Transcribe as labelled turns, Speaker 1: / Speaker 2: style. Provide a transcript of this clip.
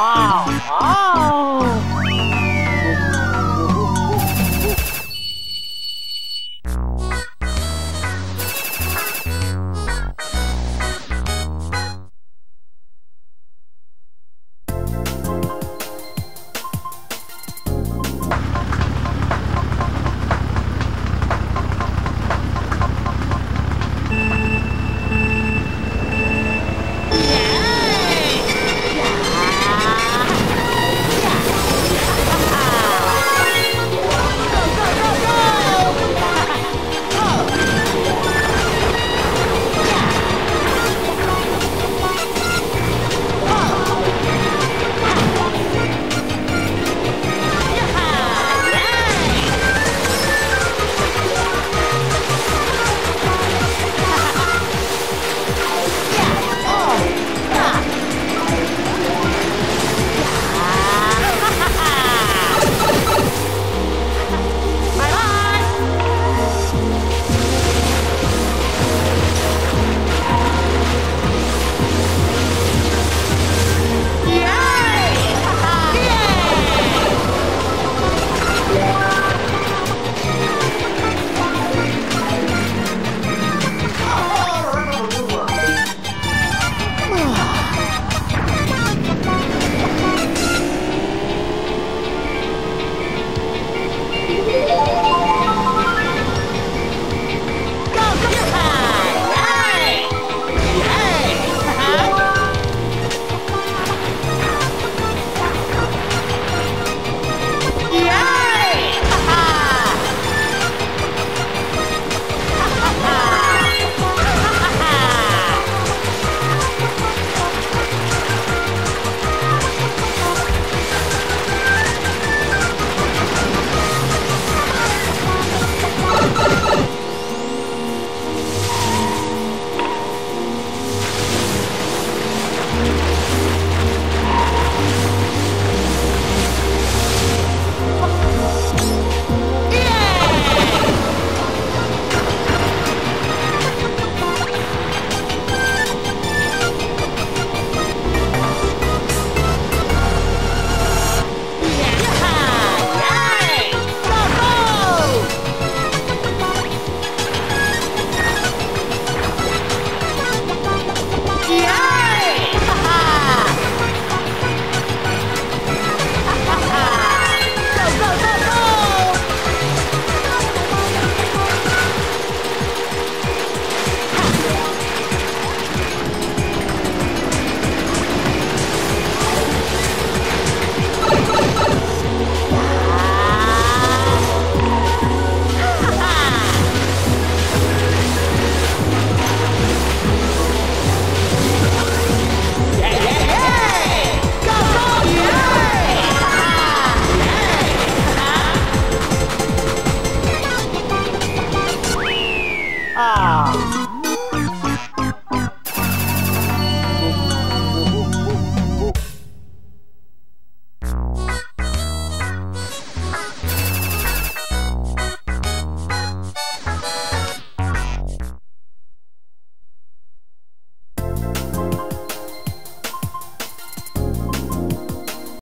Speaker 1: Wow. 아!